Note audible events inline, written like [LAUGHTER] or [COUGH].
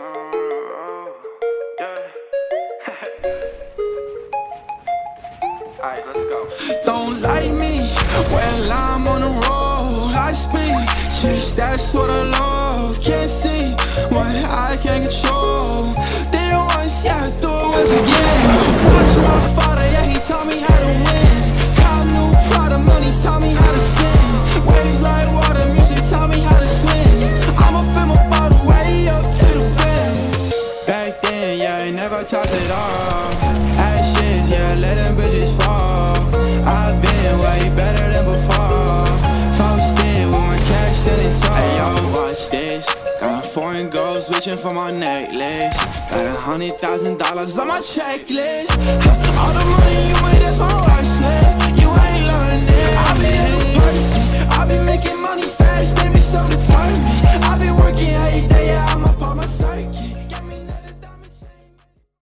Oh, yeah. [LAUGHS] Don't like me, well I'm on the road. I speak, just that's what I love Can't never all. Ashes, yeah, let them bitches fall. I've been way better than before. Posted with my cash Hey, yo, watch this. Got foreign gold switching for my necklace. Got a hundred thousand dollars on my checklist